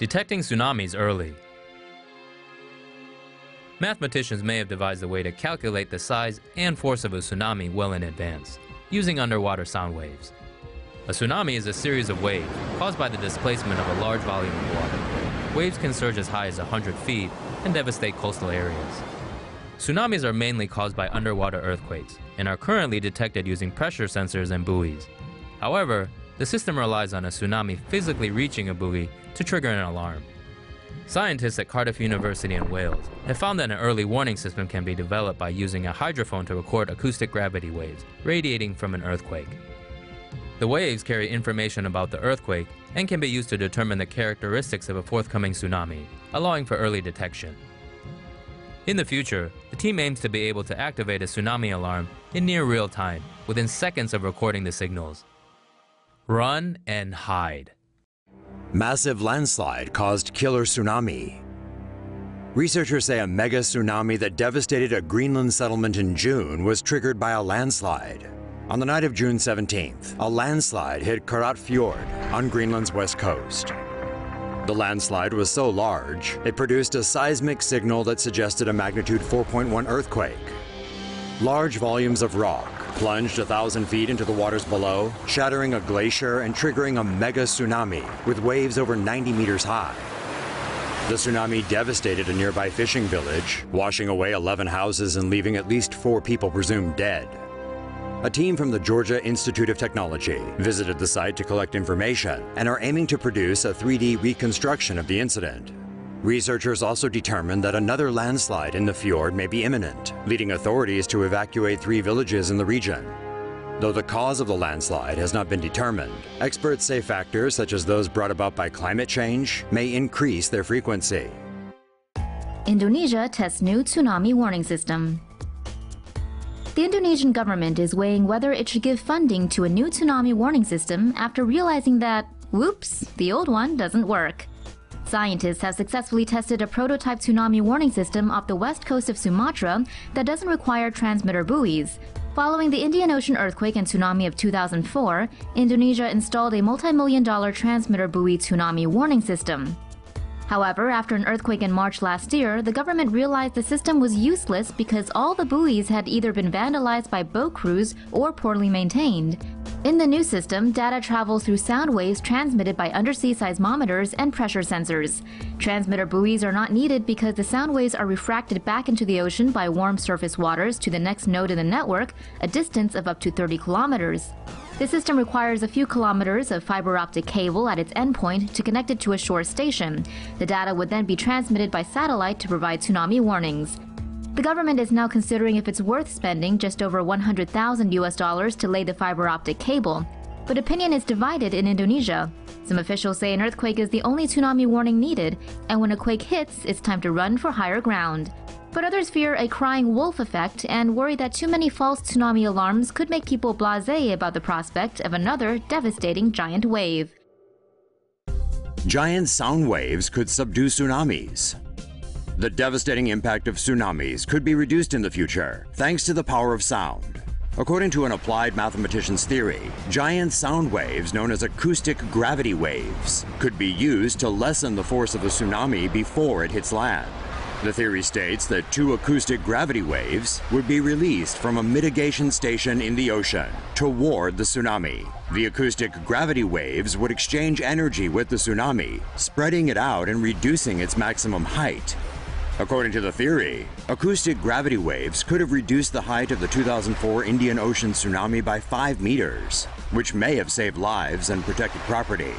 Detecting tsunamis early. Mathematicians may have devised a way to calculate the size and force of a tsunami well in advance, using underwater sound waves. A tsunami is a series of waves caused by the displacement of a large volume of water. Waves can surge as high as 100 feet and devastate coastal areas. Tsunamis are mainly caused by underwater earthquakes and are currently detected using pressure sensors and buoys. However, the system relies on a tsunami physically reaching a buoy to trigger an alarm. Scientists at Cardiff University in Wales have found that an early warning system can be developed by using a hydrophone to record acoustic gravity waves radiating from an earthquake. The waves carry information about the earthquake and can be used to determine the characteristics of a forthcoming tsunami, allowing for early detection. In the future, the team aims to be able to activate a tsunami alarm in near real time, within seconds of recording the signals. Run and hide. Massive landslide caused killer tsunami. Researchers say a mega tsunami that devastated a Greenland settlement in June was triggered by a landslide. On the night of June 17th, a landslide hit Karrat Fjord on Greenland's west coast. The landslide was so large, it produced a seismic signal that suggested a magnitude 4.1 earthquake. Large volumes of rock plunged a thousand feet into the waters below, shattering a glacier and triggering a mega tsunami with waves over 90 meters high. The tsunami devastated a nearby fishing village, washing away 11 houses and leaving at least four people presumed dead. A team from the Georgia Institute of Technology visited the site to collect information and are aiming to produce a 3D reconstruction of the incident. Researchers also determined that another landslide in the fjord may be imminent, leading authorities to evacuate three villages in the region. Though the cause of the landslide has not been determined, experts say factors such as those brought about by climate change may increase their frequency. Indonesia tests new tsunami warning system. The Indonesian government is weighing whether it should give funding to a new tsunami warning system after realizing that, whoops, the old one doesn't work. Scientists have successfully tested a prototype tsunami warning system off the west coast of Sumatra that doesn't require transmitter buoys. Following the Indian Ocean earthquake and tsunami of 2004, Indonesia installed a multi-million dollar transmitter buoy tsunami warning system. However, after an earthquake in March last year, the government realized the system was useless because all the buoys had either been vandalized by boat crews or poorly maintained. In the new system, data travels through sound waves transmitted by undersea seismometers and pressure sensors. Transmitter buoys are not needed because the sound waves are refracted back into the ocean by warm surface waters to the next node in the network, a distance of up to 30 kilometers. The system requires a few kilometers of fiber optic cable at its endpoint to connect it to a shore station. The data would then be transmitted by satellite to provide tsunami warnings. The government is now considering if it's worth spending just over 100,000 US dollars to lay the fiber optic cable. But opinion is divided in Indonesia. Some officials say an earthquake is the only tsunami warning needed, and when a quake hits, it's time to run for higher ground. But others fear a crying wolf effect and worry that too many false tsunami alarms could make people blase about the prospect of another devastating giant wave. Giant sound waves could subdue tsunamis. The devastating impact of tsunamis could be reduced in the future thanks to the power of sound. According to an applied mathematician's theory, giant sound waves known as acoustic gravity waves could be used to lessen the force of a tsunami before it hits land. The theory states that two acoustic gravity waves would be released from a mitigation station in the ocean toward the tsunami. The acoustic gravity waves would exchange energy with the tsunami, spreading it out and reducing its maximum height. According to the theory, acoustic gravity waves could have reduced the height of the 2004 Indian Ocean tsunami by 5 meters, which may have saved lives and protected property.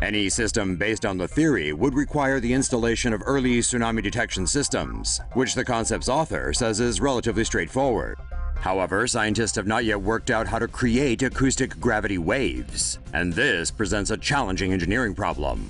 Any system based on the theory would require the installation of early tsunami detection systems, which the concept's author says is relatively straightforward. However, scientists have not yet worked out how to create acoustic gravity waves, and this presents a challenging engineering problem.